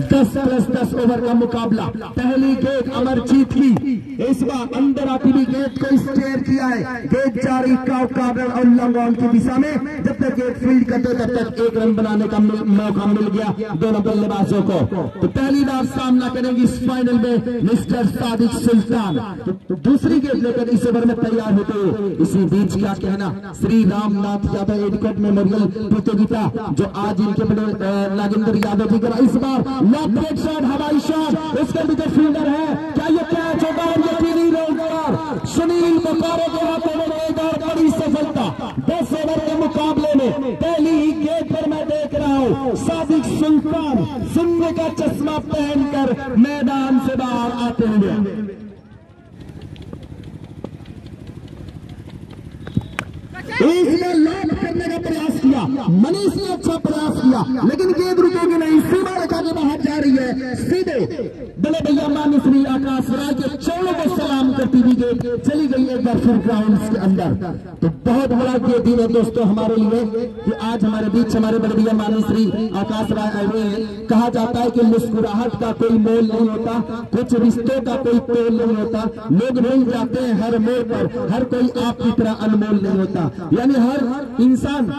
दस प्लस दस ओवर का मुकाबला। पहली गेंद अमरजीत की। इस बार अंदर आती गेंद को स्टेयर किया है। गेंद जारी काबल और लॉन्ग ऑन की दिशा में। जब तक गेंद फ़ील्ड करते तब तक एक रन बनाने का मौका मिल गया दोनों बल्लेबाजों को। तो पहली बार सामना करेंगे इस फाइनल में मिस्टर सादिक सुल्तान। तो, दूसरी गेट लेकर इस ओवर में तैयार होते हुए इसी बीच क्या कहना? श्री रामनाथ यादव एडकोट मेमोरियल प्रतियोगिता जो आज इनके बड़े नागेंद्र यादव जी इस बार लॉकेट शॉट हवाई शॉट इसके भी फील्डर है। क्या ये कैच होगा? और यकीनी रोज़गार सुनील बकारो के हाथों में और बड़ी सफलता। दस ओवर के मुकाबले में पहली ही गेट पर मैं देख रहा हूँ। सादिक सुल्तान, सुनने का चश्मा पहनकर मैदान से बाहर आते हुए। इसने लॉक करने का प्रयास किया। मनीष ने अच्छा प्रयास किया, लेकिन गेंद रुकेगी नहीं। सीमा रेखा के बाहर जा रही है। सीधे बड़े भैया मान्य श्री आकाश राय के चरणों को सलाम करती हुई गेंद चली गई एक बार फिर ग्राउंड के अंदर। तो बहुत बड़ा ये दिन है दोस्तों हमारे लिए कि आज हमारे बीच हमारे बड़े भैया मान्य श्री आकाश राय आए हुए हैं। कहा जाता है कि मुस्कुराहट का कोई मोल नहीं होता, कुछ रिश्तों का कोई तोल नहीं होता। लोग मिल जाते हैं हर मोड़ पर, हर कोई आपकी तरह अनमोल नहीं होता। यानी हर इंसान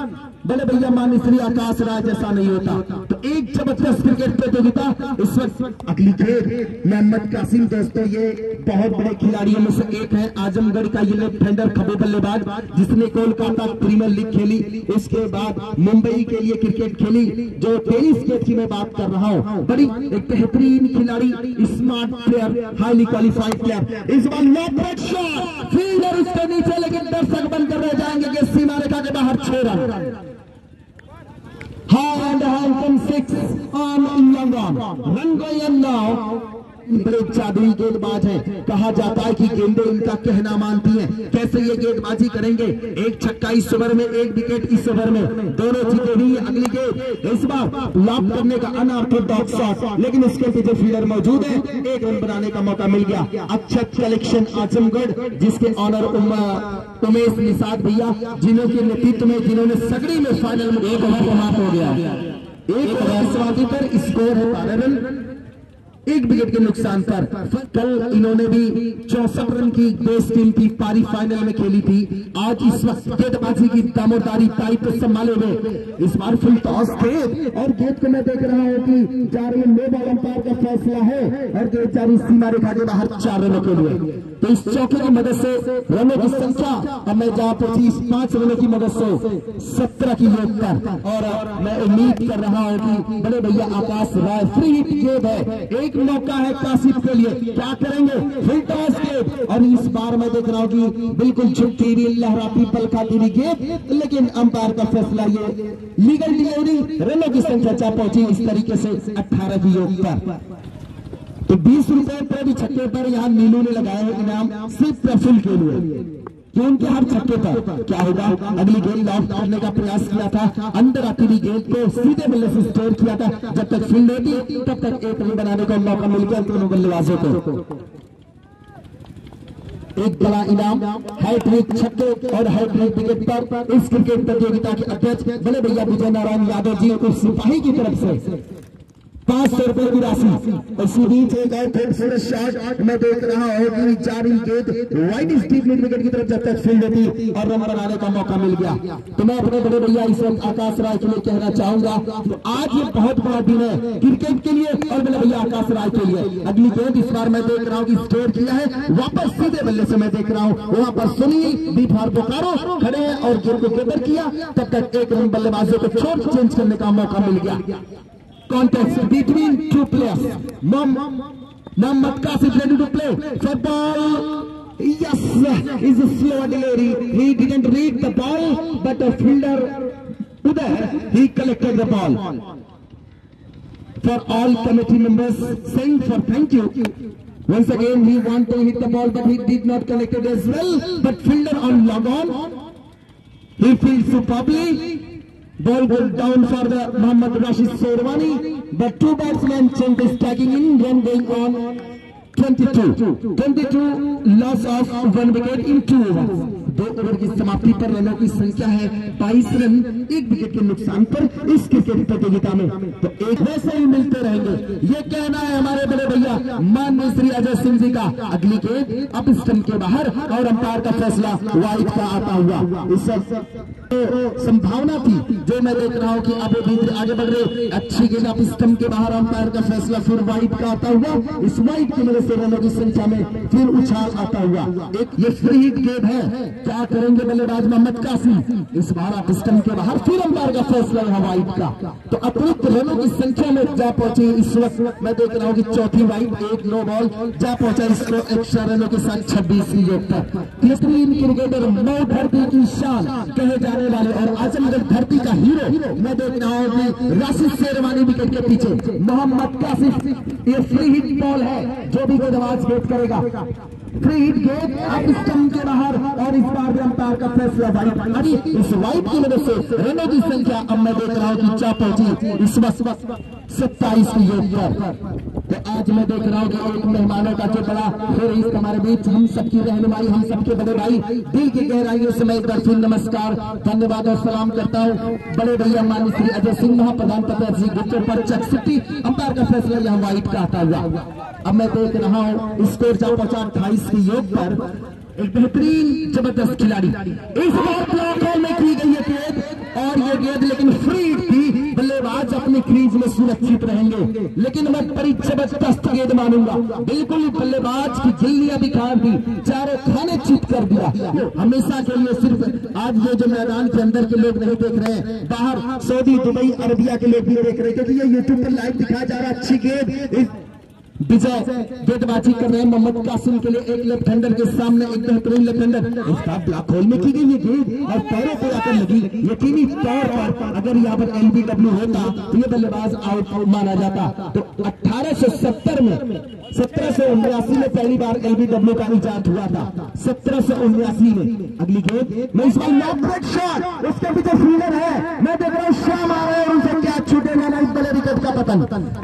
बड़े भैया मानी श्री आकाश राज ऐसा नहीं होता। तो एक ज़बरदस्त क्रिकेट प्रतियोगिता, इस वक्त अगली खेल मोहम्मद कासिम दोस्तों ये बहुत बड़े खिलाड़ियों में से एक है आजमगढ़ का ये लेफ़्ट हैंडर खबे बल्लेबाज, जिसने कोलकाता प्रीमियर लीग खेली। इसके बाद मुंबई के लिए क्रिकेट खेली, जो टेनिस गेट की मैं बात कर रहा हूँ। बड़ी एक बेहतरीन खिलाड़ी, smart player highly qualified player इस बार शॉट फील्डर उसके नीचे, लेकिन दर्शक बनकर रह जाएँगे। सीमा रेखा के बाहर छह run. Hard and handsome six, arm on the run. Run by now. गेंदबाज है। कहा जाता है कि गेंदे इनका कहना मानती हैं। कैसे ये गेंदबाजी करेंगे? एक छक्का इस ओवर में, एक विकेट इस ओवर में। दोनों जीते हुई अगली गेंद। इस बार लॉक करने का अनऑर्थोडॉक्स शॉट लेकिन उसके पीछे फील्डर मौजूद है। एक रन बनाने का मौका मिल गया। अच्छा कलेक्शन आजमगढ़, जिसके ऑनर उमेश निषाद भैया, जिन्हों के नेतृत्व में, जिन्होंने सगड़ी में फाइनल में एक ओवर समाप्त हो गया। एक ओवर पर स्कोर है बारह रन। एक विकेट के नुकसान पर कल इन्होंने भी चौसठ रन की बेस टीम की पारी फाइनल में खेली थी। आज इस वक्त गेंदबाजी की दामोदारी टाइप संभाले हुए। इस बार फुल टॉस गेंद और गेंद को मैं देख रहा हूँ कि चार रन नो बॉल अंपायर का फैसला है। और गेंद चार सीमा रेखा के बाहर चार रनों के लिए। तो इस चौके की मदद से रनों की संख्या, अब मैं जहाँ पहुँची इस पाँच रनों की मदद से सत्रह की योग पर। और मैं उम्मीद कर रहा हूँ कि बड़े भैया आकाश राय फ्री हिट गेंद है। एक मौका है काशिफ के लिए। क्या करेंगे? फिर टॉस गेंद और इस बार मैं देख रहा हूँ कि बिल्कुल छुट्टी हुई लहराती पल खाती हुई गेंद लेकिन अंपायर का फैसला ये, लीगल डिलीवरी रनों की संख्या चाह पहुँची इस तरीके से अठारह की योग पर। तो बीस रुपए प्रति छक्के पर यहाँ नीलू ने लगाया है इनाम सिर्फ़ प्रफुल के लिए। कि उनके हर छक्के पर। क्या होगा? अगली गेंद लॉक करने का प्रयास किया था। अंदर आती हुई गेंद को सीधे बल्ले से स्टोर किया था। जब तक फ़ील्ड होती, तब तक एक रन बनाने का मौका मिल गया दोनों बल्लेबाजों को। एक बड़ा इनाम हैट्रिक छक्के और हैट्रिक विकेट पर इस क्रिकेट प्रतियोगिता के अध्यक्ष बड़े भैया विजय नारायण यादव जी उस सिपाही की तरफ़ से पाँच सौ रुपए की राशि। इसी बीच एक और खूबसूरत शॉट मैं देख रहा हूँ कि जारी गेंद वाइट स्टीप विकेट की तरफ़ जब तक फ़ील्ड होती और रन बनाने का मौका मिल गया। तो मैं अपने बड़े भैया इस वक्त आकाश राय के लिए कहना चाहूँगा आज ये बहुत बड़ा दिन है क्रिकेट के लिए और बड़े भैया आकाश राय के लिए। अगली गेंद इस बार मैं देख रहा हूँ कि स्टोर किया है। वापस सीधे बल्ले से मैं देख रहा हूँ। वहाँ पर सुनील दी फार बोकारो खड़े और गेंद को केबर किया। तब तक एक रन बल्लेबाजों को छोट चेंज करने का मौका मिल गया। Contest between two players. Mohammad is ready to play. Football. Yes, is a slow delivery. He didn't read the ball, but the fielder Uday, he collected the ball. For all committee members saying for thank you. Once again, he wanted to hit the ball, but he did not collect it as well. But fielder on log on. He fields superbly. Ball goes down for the Muhammad Rashid Sherwani. But two batsmen change is tagging in, run going on 22. 22 loss of one wicket in two overs. दो over की समाप्ति पर रनों की संख्या है बाईस run, एक विकेट के नुकसान पर इस क्रिकेट प्रतियोगिता में। तो एक वैसे ही मिलते रहेंगे। ये कहना है हमारे बड़े भैया माननीय श्री अजय सिंह जी का। अगली गेंद अब स्टम्प के बाहर और अंपायर का फैसला वाइट का आता हुआ। इस संभावना थी, जो मैं देख रहा हूँ कि अब भी आगे बढ़ रहे अच्छी गेंद अब स्टम्प के बाहर, अंपायर का फैसला फिर वाइट का आता हुआ। इस वाइट की मदद से रनों की संख्या में फिर उछाल आता हुआ। एक ये फ्री हिट गेंद है। क्या करेंगे बल्लेबाज मोहम्मद कासिम इस बार आप स्टम्प के बाहर फिर अंपायर का फैसला यहाँ वाइट का। तो अतिरिक्त रनों की संख्या में जा पहुँचे इस वक्त, मैं देख रहा हूँ कि चौथी वाइट एक, नो बॉल, जा पहुँचा इसको एक्स्ट्रा रनों के साथ छब्बीस योग क्रिकेटर नौ धरती की शान कहे जाने वाले और आजमगढ़ धरती का हीरो मैं देख रहा हूँ कि राशिद शेरवानी विकेट के पीछे, मोहम्मद कासिफ, ये फ्री हिट बॉल है, जो भी गेंदबाज गेट करेगा। गेट अब के बाहर और इस बार भी अंपायर का फैसला वाइट अरे, इस वाइट की से रनों की संख्या अब मैं देख रहा हूँ पहुँची। इस सत्ताईस की योग तो आज मैं देख रहा हूँ मेहमानों का जो बड़ा फिर इस हमारे बीच हम सबकी रहनुमाई, हम सबके बड़े भाई दिल की गहराइयों से मैं एक बार फिर नमस्कार, धन्यवाद और सलाम करता हूँ। बड़े भैया मान्य श्री अजय सिंह, महाप्रधान प्रताप सिंह गुप्त पर चक सिटी, अंपायर का फैसला यहाँ वाइट का आता हुआ। अब मैं देख रहा हूँ, स्कोर जा पहुँचा अट्ठाईस की योग पर एक बेहतरीन ज़बरदस्त खिलाड़ी। इस बार ब्लॉक होल में की गई है गेंद और ये गेंद लेकिन फ्री थी बल्लेबाज अपने क्रीज में सुरक्षित रहेंगे। लेकिन मैं बड़ी ज़बरदस्त गेंद मानूँगा। बिल्कुल बल्लेबाज की गिल्लियाँ दिखा दी चारों खाने चित कर दिया। हमेशा के लिए सिर्फ़ आज ये जो मैदान के अंदर के लोग नहीं देख रहे हैं, बाहर सऊदी, दुबई, अरबिया के लोग भी देख रहे क्योंकि ये यूट्यूब पर लाइव दिखाया जा रहा अच्छी गेंद। विजय गेंदबाजी कर रहे हैं मोहम्मद कासिम के लिए एक लेफ़्ट हैंडर के सामने, एक बेहतरीन लेफ़्ट हैंडर। इसका ब्लॉक होल में की गई ये गेंद और पैरों पे आकर लगी। यकीनी तौर पर अगर यहाँ पर एलबीडब्ल्यू होता तो ये बल्लेबाज आउट माना जाता। तो 1870 में, सत्रह सौ उन्यासी में पहली बार एलबीडब्ल्यू का इजाद हुआ था। सत्रह सौ उन्यासी में। अगली गेंद, मैं इस बार नॉट शॉट उसके पीछे फील्डर है। मैं देख रहा हूँ शाम आ रहे हैं। उनसे क्या छूटेगा ना इस बड़े विकेट का पतन।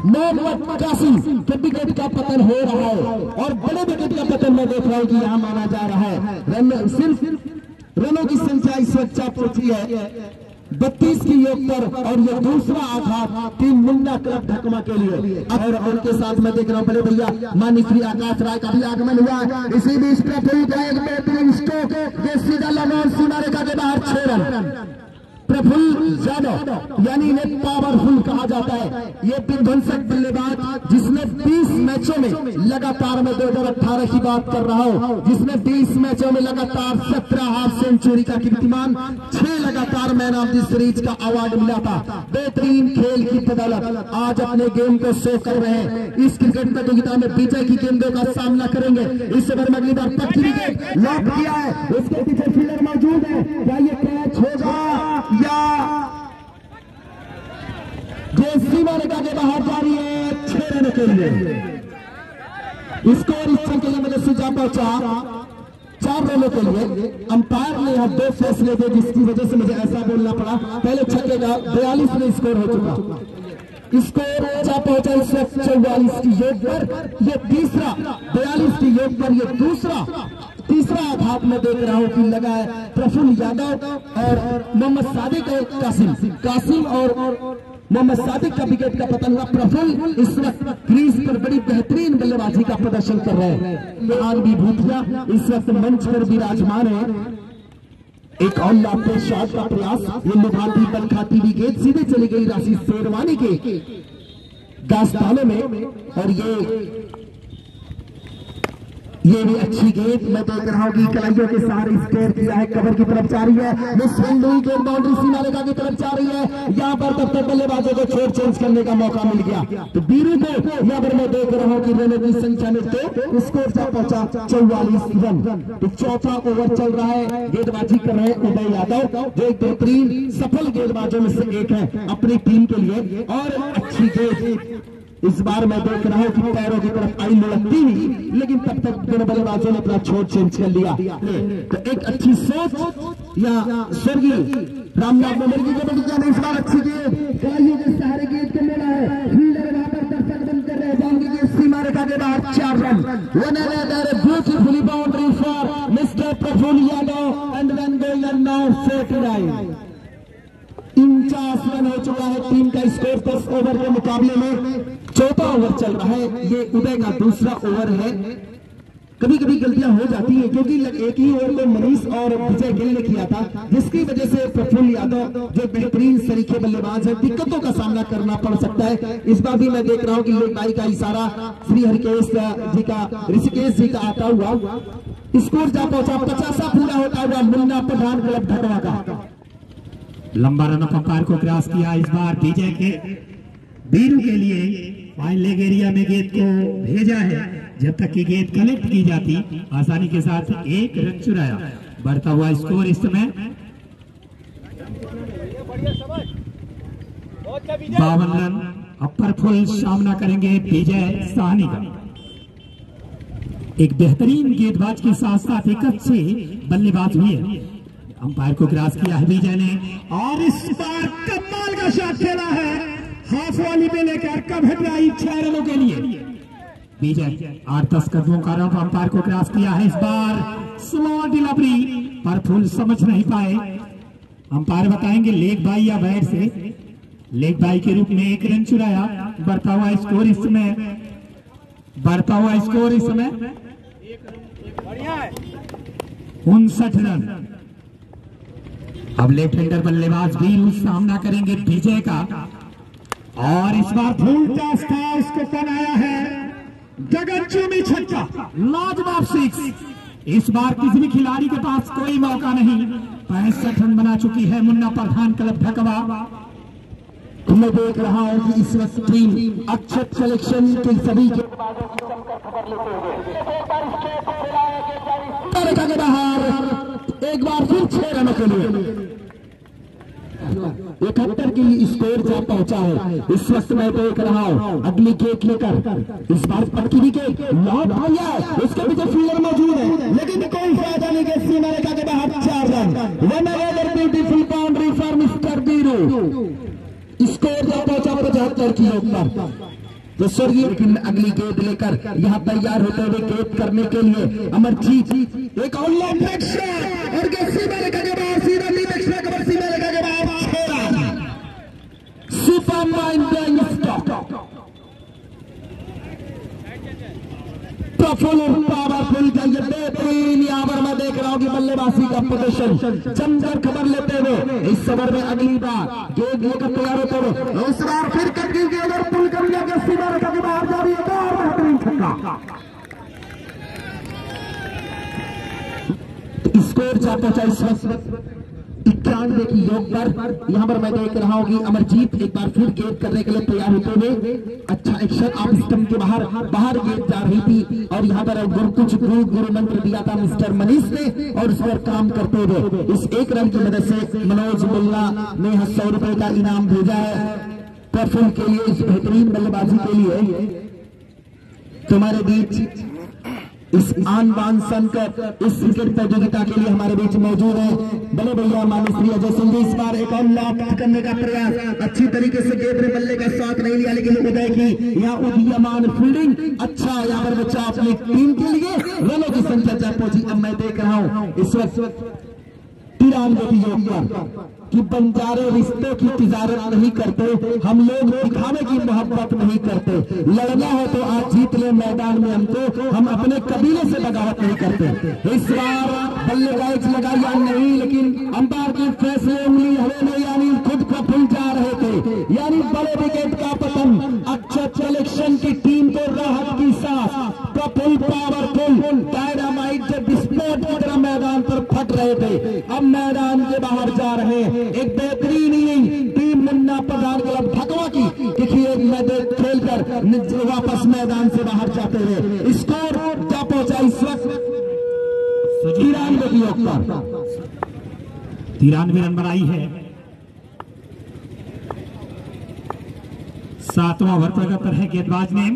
मोहम्मद कासिम के विकेट का पतन हो रहा है और बड़े विकेट का पतन मैं देख रहा हूँ कि यहाँ माना जा रहा है। रन सिर्फ़ रनों की संख्या इस वक्त चाप पहुँची है। बत्तीस की योग पर और ये दूसरा आघात टीम मुन्ना क्लब ढकमा के लिए। और उनके साथ मैं देख रहा हूँ बड़े भैया मानी श्री आकाश राय का भी आगमन हुआ। इसी बीच का एक बेहतरीन स्ट्रोक ये सीधा लनौर सीमा रेखा के बाहर छह रन। प्रफुल्ल यादव यानी इन्हें पावरफुल कहा जाता है। ये विध्वंसक बल्लेबाज, जिसने 20 मैचों में लगातार मैं 2018 की बात कर रहा हूँ, जिसने 20 मैचों में लगातार 17 हाफ़ सेंचुरी का कीर्तिमान, छह लगातार मैन ऑफ़ द सीरीज़ का अवार्ड मिला था। बेहतरीन खेल की बदौलत आज अपने गेम को शो कर रहे हैं। इस क्रिकेट प्रतियोगिता में विजय की गेंदों का सामना करेंगे। इस ओवर में अगली बार पक्की विकेट लॉक किया है। उसके पीछे फील्डर मौजूद है। क्या ये कैच होगा? या जो सीमा रेखा के बाहर जा रही है छह रन के लिए। स्कोर इस के लिए मदद से पहुँचा, चार रनों के लिए। अंपायर ने यहाँ दो फैसले थे जिसकी वजह से मुझे ऐसा बोलना पड़ा। पहले छक्के का बयालीस में स्कोर हो चुका। स्कोर जा पहुँचा इस वक्त चौवालीस की योग पर। ये तीसरा, बयालीस की योग पर, ये दूसरा। तीसरा आघात में देख रहा हूँ कि लगा है प्रफुल्ल यादव और मोहम्मद सादिक और कासिम। कासिम और मोहम्मद सादिक का विकेट का पतन हुआ। प्रफुल्ल इस वक्त क्रीज पर बड़ी बेहतरीन बल्लेबाजी का प्रदर्शन कर रहे हैं। आनवी भूतिया इस वक्त मंच पर विराजमान है। एक और लापते शॉट का प्रयास। ये लुभाती खाती हुई गेंद सीधे चली गई राशि शेरवानी के। दास्तानों में और ये ये भी अच्छी गेंद। मैं देख रहा हूँ कि कलाइयों के सहारे स्टेयर किया है कवर की तरफ़ जा रही है। मिस हुई गेंद बाउंड्री सीमा रेखा की तरफ़ जा रही है। यहाँ पर तब तक बल्लेबाजों को छोड़ चेंज करने का मौका मिल गया। तो बीरू को यहाँ पर मैं देख रहा हूँ कि रनों की संख्या में तो स्कोर जा पहुँचा चौवालीस रन। तो चौथा ओवर चल रहा है। गेंदबाजी कर रहे हैं उदय यादव, जो एक बेहतरीन, सफल गेंदबाजों में से एक है अपनी टीम के लिए। और अच्छी गेंद। इस बार मैं देख रहा हूँ कि पैरों की तरफ़ आई लुढ़कती हुई, लेकिन तब तक दोनों बल्लेबाजों ने अपना छोट चेंज कर लिया। तो एक अच्छी सोच या स्वर्गीय रामनाथ मंदिर की कबड्डी ने इस बार अच्छी गेंद। गाड़ियों के सहारे गेंद को मिला है। फील्डर वहाँ पर दर्शक बंद कर रहे हैं। बाउंड्री के सीमा रेखा के बाहर चार run. One beautifully boundary for mister Prafull Yadav and run उनचास रन हो चुका है टीम का स्कोर दस ओवर के मुकाबले में चौथा ओवर चल रहा ये उदय का दूसरा ओवर है। कभी कभी गलतियाँ हो जाती हैं, क्योंकि एक ही ओवर को मनीष और विजय गिल ने किया था, जिसकी वजह से प्रफुल्ल यादव जो बेहतरीन तरीके बल्लेबाज है, दिक्कतों का सामना करना पड़ सकता है। इस बार भी मैं देख रहा हूँ कि लेग बाई का इशारा, श्री हरिकेश जी का, ऋषिकेश जी का आता हुआ। स्कोर जा पहुँचा, पचासा पूरा होता हुआ मुन्ना प्रधान क्लब ढटवा का। लंबा रन अंपायर को क्रॉस किया इस बार विजय के, बीरू के लिए। फाइन लेग एरिया में गेंद को भेजा है। जब तक की गेंद कलेक्ट की जाती, आसानी के साथ एक रन चुराया। बढ़ता हुआ स्कोर इस समय बावन रन, अपर फुल सामना करेंगे विजय साहनी का। एक बेहतरीन गेंदबाज के साथ साथ एक अच्छे बल्लेबाज हुए। अंपायर को क्रॉस किया है विजय ने, और इस बार कमाल का शॉट खेला है। हाफ़ वाली पे लेकर कब हटाई छह रनों के लिए? विजय आठ दस कदमों का रन अंपायर को क्रॉस किया है इस बार। स्लो डिलीवरी, पर फुल समझ नहीं पाए। अंपायर बताएँगे लेग बाई या बैट से। लेग बाई के रूप में एक रन चुराया। बढ़ता हुआ स्कोर इस समय, बढ़ता हुआ स्कोर इस समय। उनसठ रन। अब लेफ़्ट हैंडर बल्लेबाज भी सामना करेंगे विजय का। और इस बार फुल टॉस था उसको बनाया है। गगनचुमी छक्का लाजवाब सिक्स इस बार किसी भी खिलाड़ी के पास कोई मौका नहीं। पैंसठ रन बना चुकी है मुन्ना प्रधान क्लब ढकवा। मैं देख रहा हूँ कि इस वक्त टीम अक्षत कलेक्शन के सभी के बाहर। एक बार फिर छह रनों के लिए। इकहत्तर की स्कोर जा पहुँचा है, इस वक्त मैं देख रहा हूँ, अगली केक लेकर, इस बार पटकी विकेट लौट भैया उसके पीछे फील्डर मौजूद है, लेकिन कोई फ़ायदा नहीं कि सीमा रेखा के बाहर चार run. One another beautiful boundary for mister Biru score जा पहुँचा, पचहत्तर की ऊपर। तो स्वर्गीय लेकिन अगली गेंद लेकर, यहाँ तैयार होते हुए गेंद करने के लिए, अमरजीत, एक और लॉन्ग और सीमा रेखा के बाहर सीधा लीड एक्स्ट्रा कवर सीमा रेखा के बाहर प्रफुल्ल पावरफुल बेहतरीन देख रहा हूँ कि बल्लेबाजी का प्रदर्शन चंदर खबर लेते हुए, इस ओवर में अगली बार। गेंद लेकर तैयार होते हुए, इस बार फिर कटी की रखा के बाहर जा रही है और बेहतरीन छक्का स्कोर चार वक्त। इक्यानवे की योग पर। यहाँ पर मैं देख रहा हूँ कि अमरजीत एक बार फिर गेंद करने के लिए तैयार होते हुए अच्छा एक्शन आप स्टम्प के बाहर बाहर गेंद जा रही थी और यहाँ पर गुरु कुछ गुरु गुरु मंत्र दिया था मिस्टर मनीष ने और उस पर काम करते हुए इस एक रन की मदद से मनोज मुल्ला ने सौ रुपए का इनाम भेजा है प्रफुल्ल के लिए, इस बेहतरीन बल्लेबाजी के लिए। तुम्हारे बीच इस आन बान संकर इस क्रिकेट प्रतियोगिता के लिए हमारे बीच मौजूद है। बड़े भैया मानस अजय सिंह इस बार एक और लाभ करने का प्रयास, अच्छी तरीके से गेंद में बल्ले का साथ नहीं लिया, लेकिन उदय की यहाँ उदीयमान फील्डिंग अच्छा यहाँ पर बच्चा अपनी टीम के लिए रनों की संख्या पहुँची। अब मैं देख रहा हूँ, इस वक्त तिरानवे योग पर कि बंजारे रिश्ते की तिजारत नहीं करते, हम लोग दिखाने की मोहब्बत नहीं करते। लड़ना हो तो आज जीत ले मैदान में हमको हम अपने कबीले से बगावत नहीं करते। इस बार बल्लेबाज लगा या नहीं, लेकिन अंपायर के फैसले उंगली हवे में, यानी खुद को भूल जा रहे थे। यानी बड़े विकेट का पतन अच्छा कलेक्शन की टीम को राहत की सांस प्रफुल पावरफुल डायनामाइट जब विस्फोट की तरह मैदान पर फट रहे थे अब मैदान के बाहर जा रहे हैं। एक बेहतरीन inning team Munna Pradhan club Thakwa की देखिए मैदान खेलकर वापस मैदान से बाहर जाते हुए। स्कोर क्या पहुँचा इस वक्त तिरानवे की पर। तिरानवे रन बनाई है। सातवां ओवर प्रगत है गेंदबाज ने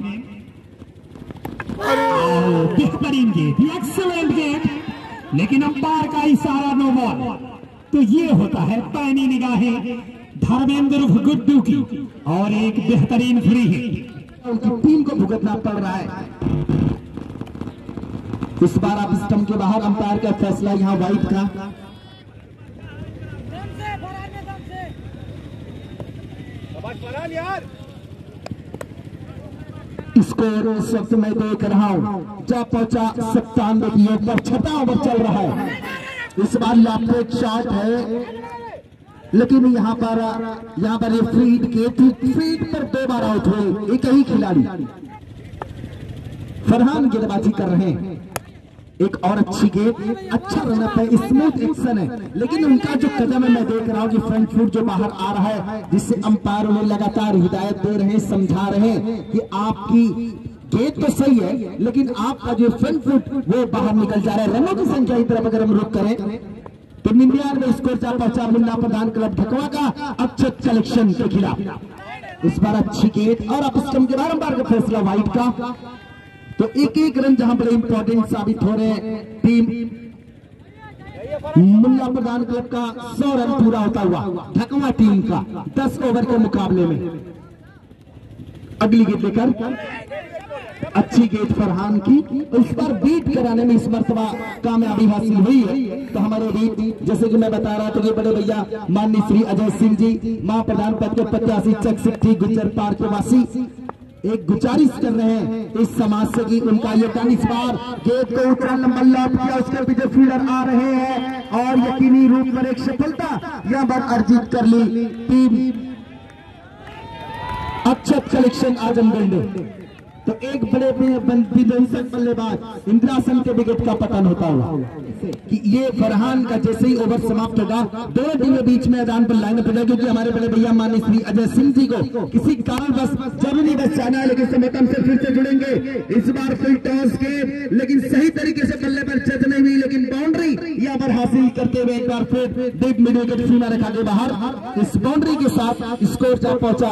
बेहतरीन गेंद एक्सलेंट गेंद। लेकिन अंपायर का इशारा नो बॉल तो ये होता है पैनी निगाहें, धर्मेंद्र गुड्डू की, और एक बेहतरीन फ्री है टीम को भुगतना पड़ रहा है। इस बार आप स्टम के बाहर अंपायर का फैसला यहाँ वाइट का। स्कोर उस वक्त मैं देख रहा हूँ जा पहुँचा सत्तानवे की ओर, पर छठा ओवर चल रहा है। इस बार लैपटॉप शॉट है। लेकिन यहाँ पर यहाँ पर फ़ीड के फ़ीड पर दो बार आउट हुए। एक ही खिलाड़ी। फरहान गेंदबाजी कर रहे हैं। एक और अच्छी गेंद अच्छा रनअप है। स्मूथ एक्शन है। लेकिन उनका जो कदम है, मैं देख रहा हूँ कि फ्रंट फुट जो बाहर आ रहा है, जिससे अंपायर उन्हें लगातार हिदायत दे रहे हैं, समझा रहे हैं कि आपकी गेंद तो सही है, लेकिन आपका जो फ्रंट फुट वो बाहर निकल जा रहा है। रनों की संख्या की तरफ़ अगर हम रुक करें तो निन्यानवे स्कोर जा पहुँचा मुन्ना प्रधान क्लब ढकवा का अक्षत कलेक्शन के खिलाफ। इस बार अच्छी गेंद और अब स्टम के बारंबार का फैसला व्हाइट का। तो एक एक रन जहाँ पर इंपॉर्टेंट साबित हो रहे हैं, टीम मुन्ना प्रधान क्लब का सौ रन पूरा होता हुआ, ढकवा टीम का दस ओवर के मुकाबले में। अगली गेंद लेकर अच्छी गेंद फरहान की। इस बार बीट कराने में इस मरतबा कामयाबी हासिल हुई है। तो हमारे बीट, जैसे कि मैं बता रहा था बड़े भैया, माननीय श्री अजय सिंह जी, माँ प्रधान पद के प्रत्याशी चक सिट्ठी गुज्जर पार्क वासी, एक गुजारिश कर रहे हैं इस समाज से कि उनका योगदान इस बार गेट को उतरा लंबा लॉप किया, उसके पीछे फील्डर आ रहे हैं और यकीनी रूप पर एक सफलता यहाँ पर अर्जित कर ली टीम। अक्षत कलेक्शन आजमगढ़ ने तो एक बड़े विध्वंसक बल्लेबाज इंद्रासन के विकेट का पतन होता हुआ कि ये फरहान का जैसे ही ओवर समाप्त होगा, दोनों टीमें बीच में मैदान पर लाइन पड़ेगा क्योंकि हमारे बड़े भैया मानी श्री अजय सिंह जी को किसी कारण बस जब नहीं बस जाना है, लेकिन समर्थन से फिर से जुड़ेंगे। इस बार फिर टॉस के, लेकिन सही तरीके से बल्ले पर चत नहीं हुई, लेकिन बाउंड्री यहाँ पर हासिल करते हुए एक बार फिर डीप मिड विकेट सीमा रखा के बाहर। इस बाउंड्री के साथ स्कोर पहुँचा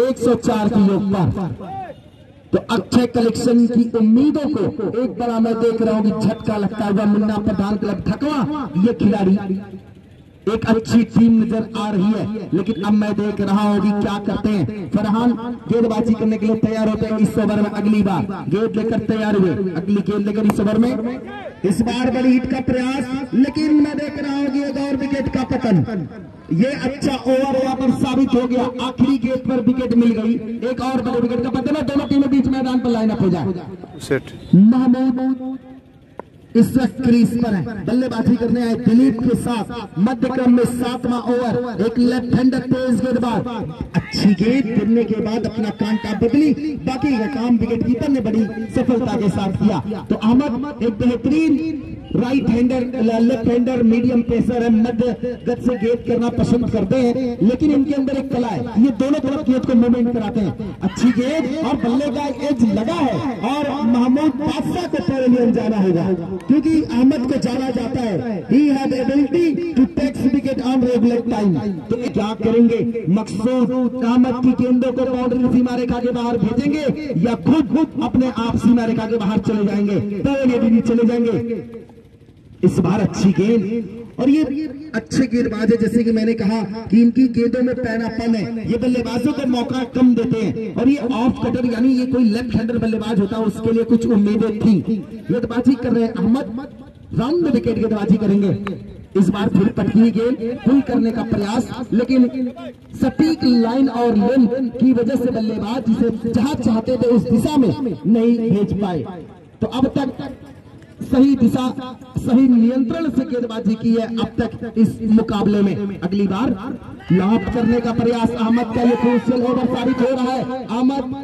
104 की योग पर तो अच्छे कलेक्शन की उम्मीदों को एक बड़ा मैं देख रहा हूँ कि झटका लगता हुआ मुन्ना प्रधान क्लब ठकवा ये खिलाड़ी। एक अच्छी टीम नज़र आ रही है, लेकिन अब मैं देख रहा हूँ कि क्या करते हैं। फरहान, गेंदबाजी करने के लिए तैयार होते हैं इस ओवर में अगली बार। गेंद लेकर तैयार हुए, अगली गेंद लेकर इस ओवर में। इस बार बड़ी हिट का प्रयास, लेकिन मैं देख रहा हूँ कि एक और विकेट का पतन। ये अच्छा ओवर यहाँ पर साबित हो गया। आखिरी गेंद पर विकेट मिल गई। एक और बड़े विकेट का पतन है। दोनों टीमें बीच मैदान पर लाइनअप हो जाए। महमूद इस वक्त क्रीज पर है। बल्लेबाजी करने आए दिलीप के साथ। मध्य क्रम में सातवां ओवर। एक लेफ़्ट हैंडर तेज गेंदबाज। अच्छी गेंद गिरने के बाद अपना कांटा बदली। बाकी का काम विकेट कीपर ने बड़ी सफलता के साथ किया। तो अहमद एक बेहतरीन right hander left hander medium pacer है मध्य गत से गेंद करना पसंद करते हैं, लेकिन इनके अंदर एक कला है। ये दोनों तरफ़ गेंद को मूवमेंट कराते हैं। अच्छी गेंद और बल्ले का एज लगा है और महमूद बादशाह को पैवेलियन जाना होगा। क्योंकि अहमद को जाना जाता है। He had ability to take wicket on regular time तो क्या करेंगे? मकसूद अहमद की गेंदों को बाउंड्री सीमा रेखा के बाहर भेजेंगे या खुद खुद अपने आप सीमा रेखा के बाहर चले जाएँगे? पैवेलियन चले जाएँगे। इस बार अच्छी गेंद। और ये अच्छे गेंदबाज है, जैसे कि मैंने कहा कि इनकी गेंदों में पैनापन है। ये बल्लेबाजों को मौका कम देते हैं। और ये ऑफ़ कटर यानी ये कोई लेफ़्ट हैंडर बल्लेबाज होता है, उसके लिए कुछ उम्मीदें थी। गेंदबाजी कर रहे हैं अहमद। राउंड विकेट गेंदबाजी करेंगे। इस बार फिर पटकी गेंद। पुल करने का प्रयास, लेकिन सटीक लाइन और लेंथ की वजह से बल्लेबाज जिसे जहाँ चाहते थे उस दिशा में नहीं भेज पाए। तो अब तक सही दिशा, सही नियंत्रण से गेंदबाजी की है अब तक इस मुकाबले में। अगली बार लॉप करने का प्रयास अहमद का ये क्रूशियल ओवर साबित हो रहा है। अहमद,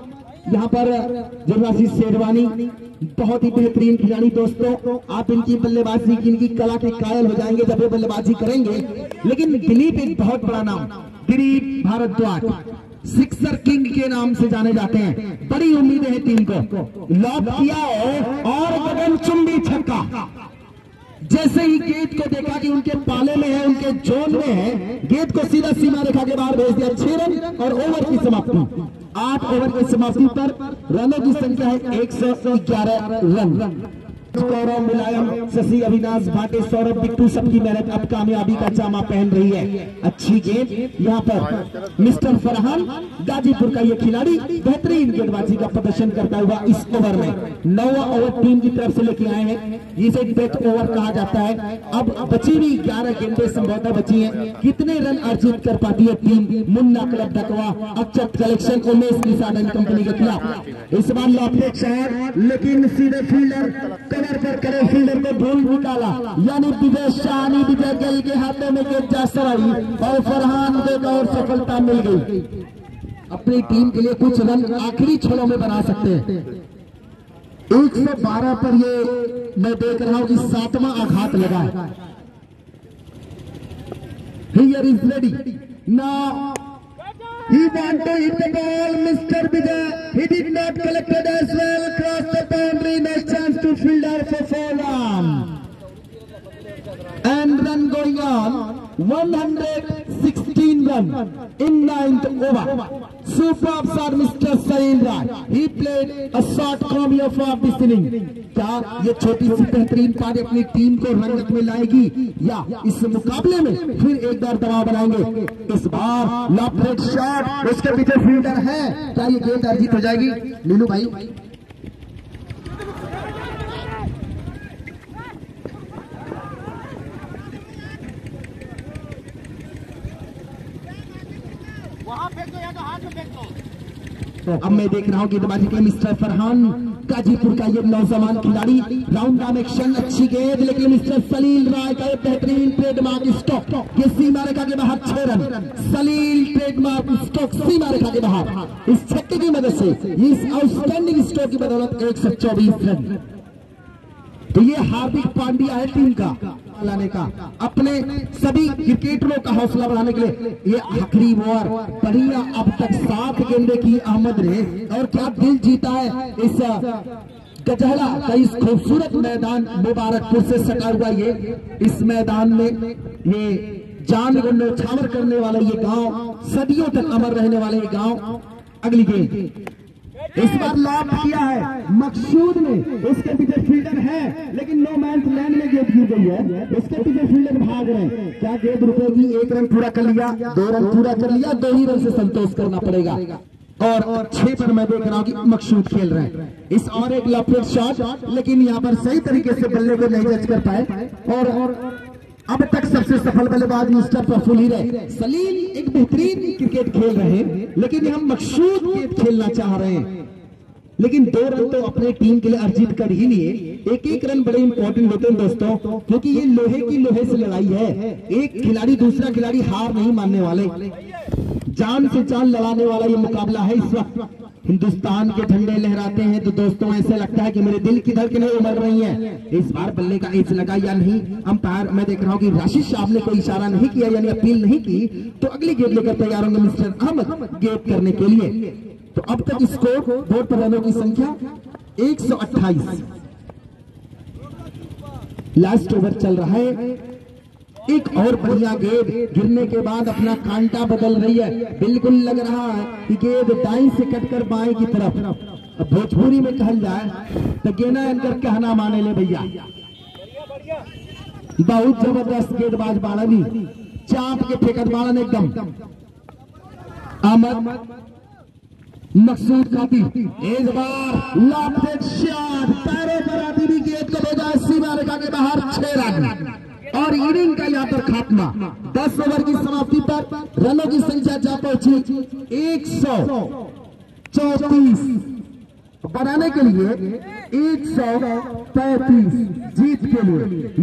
यहाँ पर जबरासी शेरवानी, बहुत ही बेहतरीन खिलाड़ी दोस्तों, आप इनकी बल्लेबाजी की, इनकी कला के कायल हो जाएँगे जब ये बल्लेबाजी करेंगे। लेकिन दिलीप एक बहुत बड़ा नाम, दिलीप भारद्वाज। सिक्सर किंग के नाम से जाने जाते हैं। बड़ी उम्मीदें हैं टीम को। लॉब किया है और गगन चुंबी छक्का। जैसे ही गेंद को देखा कि उनके पाले में है, उनके जोन में है गेंद को सीधा सीमा रेखा के बाहर भेज दिया। छह रन और ओवर की समाप्ति। आठ ओवर की समाप्ति पर रनों की संख्या है एक सौ ग्यारह रन। गौरव मुलायम शशि अविनाश भाटे, सौरभ बिट्टू, सबकी मेहनत, अब कामयाबी का जामा पहन रही है। अच्छी गेंद यहाँ पर मिस्टर फरहान, गाजीपुर का ये खिलाड़ी बेहतरीन गेंदबाजी का प्रदर्शन करता हुआ इस ओवर में। नौवा ओवर टीम की तरफ़ से लेके आए हैं। जिसे डेथ ओवर कहा जाता है। अब बची हुई ग्यारह गेंदे संभवतः बची हैं। कितने रन अर्जित कर पाती है team? Munna club Dhakwa Akshat collection, Umesh and company के खिलाफ। इस बार लॉपलेट शहर, लेकिन सीधे फील्डर कवर पर करे फील्डर को भूल निकाला। यानी विजय शानी विजय गई के हाथों में गेंद जा सराई और फरहान को एक और सफलता मिल गई। अपनी टीम के लिए कुछ रन आखिरी छलों में बना सकते हैं। 112 पर ये मैं देख रहा हूँ कि सातवां आघात लगा है। Here is ready. Now he want to hit the ball, Mr. Vijay. He did not collect it as well. Cross the boundary. Next chance to fielder for four run. And run going on. 116 run in ninth over. Superb shot, Mr. Sain Rai. He played a short cameo for this inning. क्या ये छोटी सी बेहतरीन पारी अपनी team को रंगत में लाएगी या इस मुकाबले में फिर एक बार दबाव बनाएँगे इस बार लॉपरेट शॉट उसके पीछे फील्डर है क्या ये गेंद अर्जित हो जाएगी नीलू भाई वहाँ फेंक दो या तो हाथ में फेंक दो तो अब मैं देख रहा हूँ गेंदबाजी के मिस्टर फरहान, गाजीपुर का ये नौजवान खिलाड़ी। राउंड डाउन एक्शन, अच्छी गेंद, लेकिन मिस्टर सलील राय का एक बेहतरीन ट्रेडमार्क स्टॉक ये सीमा रेखा के बाहर छह रन। सलील ट्रेडमार्क स्टॉक सीमा रेखा के बाहर। इस छक्के की मदद से, इस आउटस्टैंडिंग स्टॉक की बदौलत एक सौ चौबीस रन। तो ये हार्दिक पांड्या है टीम का। लाने का, अपने सभी क्रिकेटरों का हौसला बढ़ाने के लिए। ये आखिरी ओवर, बढ़िया अब तक सात गेंदे की अहमद ने और क्या दिल जीता है इस गजहला का इस खूबसूरत मैदान मुबारकपुर से सटा हुआ ये। इस मैदान में ये जान को न्यौछावर करने वाला ये गाँव, सदियों तक अमर रहने वाले ये गाँव। अगली गेंद। इस बार किया है। मकसूद ने इसके पीछे फील्डर है, लेकिन नो मैन लैंड में गेंद गिर गई है। इसके पीछे फील्डर भाग रहे हैं। क्या गेंद रुकेगी एक रन पूरा कर लिया? दो रन पूरा कर लिया। दो ही रन से संतोष करना पड़ेगा। और छह पर मैं देख रहा हूँ कि मकसूद खेल रहे हैं। इस और एक लॉपलेट शॉट लेकिन यहाँ पर सही तरीके से बल्ले को नहीं जज कर पाए। और अब तक सबसे सफल बल्लेबाज मिस्टर प्रफुल ही रहे। सलील एक बेहतरीन क्रिकेट खेल रहे हैं, लेकिन हम मकसूद खेलना चाह रहे हैं। लेकिन दो रन तो अपने टीम के लिए अर्जित कर ही लिए। एक एक रन बड़े इंपॉर्टेंट होते हैं दोस्तों, क्योंकि ये लोहे की लोहे से लड़ाई है। एक खिलाड़ी दूसरा खिलाड़ी हार नहीं मानने वाले। जान से जान लड़ाने वाला ये मुकाबला है इस वक्त। हिंदुस्तान के झंडे लहराते हैं तो दोस्तों, ऐसे लगता है कि मेरे दिल की धड़कनें उमड़ रही है। इस बार बल्ले का एज लगा या नहीं, अंपायर, मैं देख रहा हूँ कि राशिद साहब ने कोई इशारा नहीं किया यानी अपील नहीं की। तो अगली गेंद लेकर तैयार होंगे मिस्टर अहमद, गेंद करने के लिए। तो अब तक स्कोर बोर्ड पर रनों की संख्या 128 लास्ट ओवर चल रहा है। एक और बढ़िया गेंद। गिरने के बाद अपना कांटा बदल रही है। बिल्कुल लग रहा है कि गेंद दाई से कटकर बाएँ की तरफ़। अब भोजपुरी में कहल जाए तो गेना इनकर कहना माने ले भैया। बहुत ज़बरदस्त गेंदबाज बाड़नी। चाप के फेंकत बाड़न एकदम। अहमद मकसूद काफ़ी। एक बार लॉफ्टेड शॉट पैरों पर आती हुई गेंद को भेजा सीमा रेखा के बाहर छह रन। और इनिंग का यहाँ पर खात्मा। दस ओवर की समाप्ति पर रनों की संख्या जा पहुँची एक सौ चौतीस। बनाने के लिए एक सौ पैंतीस जीत के लिए।